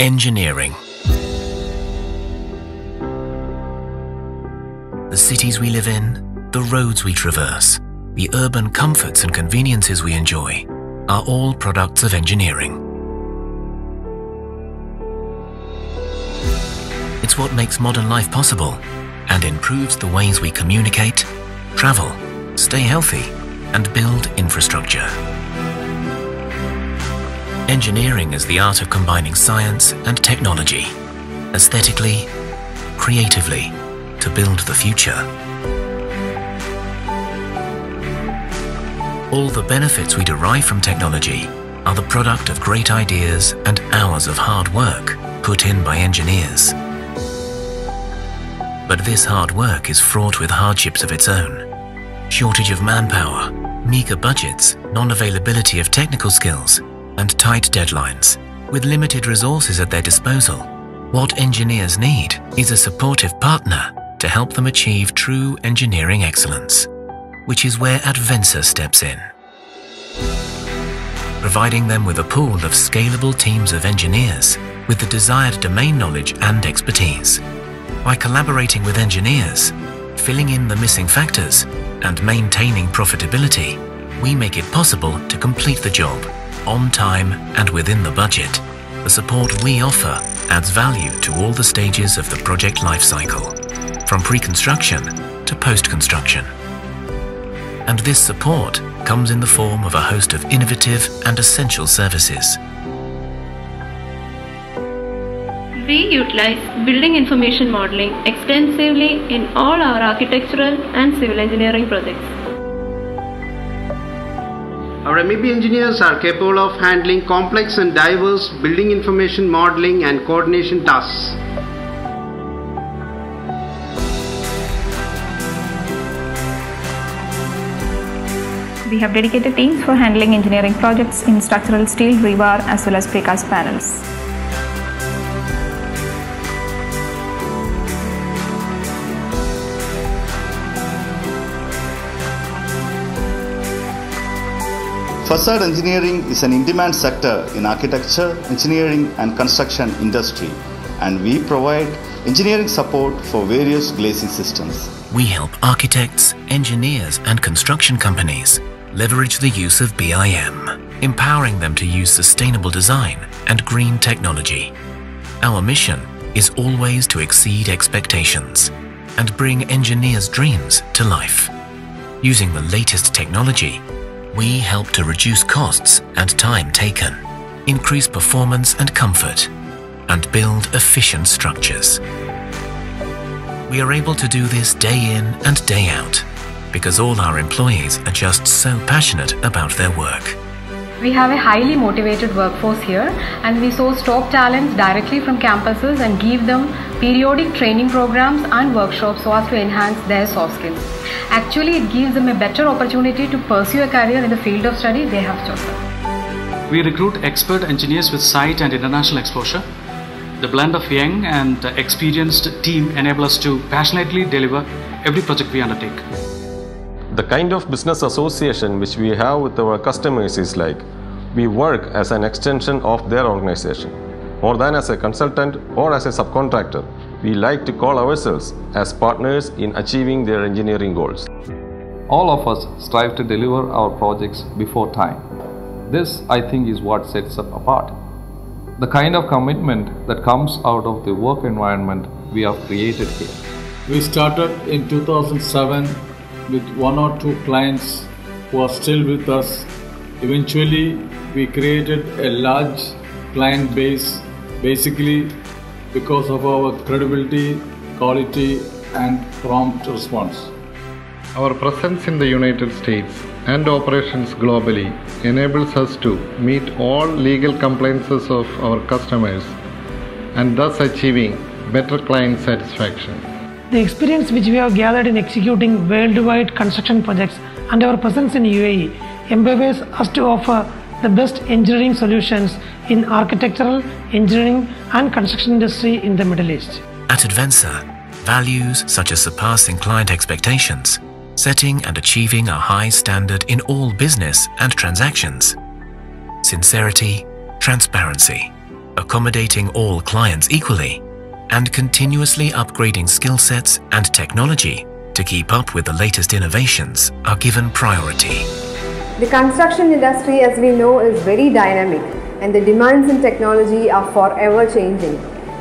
Engineering. The cities we live in, the roads we traverse, the urban comforts and conveniences we enjoy are all products of engineering. It's what makes modern life possible and improves the ways we communicate, travel, stay healthy, and build infrastructure. Engineering is the art of combining science and technology, aesthetically, creatively, to build the future. All the benefits we derive from technology are the product of great ideas and hours of hard work put in by engineers. But this hard work is fraught with hardships of its own. Shortage of manpower, meager budgets, non-availability of technical skills, and tight deadlines. With limited resources at their disposal, what engineers need is a supportive partner to help them achieve true engineering excellence, which is where Advenser steps in. Providing them with a pool of scalable teams of engineers with the desired domain knowledge and expertise. By collaborating with engineers, filling in the missing factors, and maintaining profitability, we make it possible to complete the job on time and within the budget. The support we offer adds value to all the stages of the project lifecycle, from pre-construction to post-construction. And this support comes in the form of a host of innovative and essential services. We utilize building information modeling extensively in all our architectural and civil engineering projects. Our MEP engineers are capable of handling complex and diverse building information modeling and coordination tasks. We have dedicated teams for handling engineering projects in structural steel, rebar as well as precast panels. Facade engineering is an in-demand sector in architecture, engineering and construction industry and we provide engineering support for various glazing systems. We help architects, engineers and construction companies leverage the use of BIM, empowering them to use sustainable design and green technology. Our mission is always to exceed expectations and bring engineers' dreams to life. Using the latest technology, we help to reduce costs and time taken, increase performance and comfort, and build efficient structures. We are able to do this day in and day out because all our employees are just so passionate about their work. We have a highly motivated workforce here and we source top talents directly from campuses and give them periodic training programs and workshops so as to enhance their soft skills. Actually, it gives them a better opportunity to pursue a career in the field of study they have chosen. We recruit expert engineers with site and international exposure. The blend of young and experienced team enable us to passionately deliver every project we undertake. The kind of business association which we have with our customers is like we work as an extension of their organization. More than as a consultant or as a subcontractor, we like to call ourselves as partners in achieving their engineering goals. All of us strive to deliver our projects before time. This, I think, is what sets us apart. The kind of commitment that comes out of the work environment we have created here. We started in 2007 with one or two clients who are still with us. Eventually, we created a large client base basically because of our credibility, quality, and prompt response. Our presence in the United States and operations globally enables us to meet all legal compliances of our customers and thus achieving better client satisfaction. The experience which we have gathered in executing worldwide construction projects and our presence in UAE empowers us to offer the best engineering solutions in architectural, engineering and construction industry in the Middle East. At Advenser, values such as surpassing client expectations, setting and achieving a high standard in all business and transactions, sincerity, transparency, accommodating all clients equally, and continuously upgrading skill sets and technology to keep up with the latest innovations are given priority. The construction industry, as we know, is very dynamic and the demands in technology are forever changing.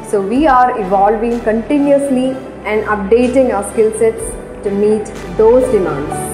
So, we are evolving continuously and updating our skill sets to meet those demands.